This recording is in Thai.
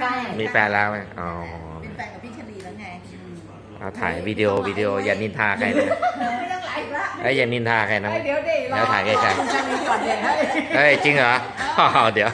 ใช่มีแฟนแล้วไหมอ๋อเป็นแฟนกับพี่ชลีแล้วไงเอาถ่ายวิดีโอวิดีโออย่านินทาใครนะไม่ต้องไลฟ์ละเอ้ยอย่านินทาใครนะเดี๋ยวเดี๋ยวถ่ายใกล้คุณชลีก่อนเดี๋ยวใเฮ้ยจริงเหรอเดี๋ยว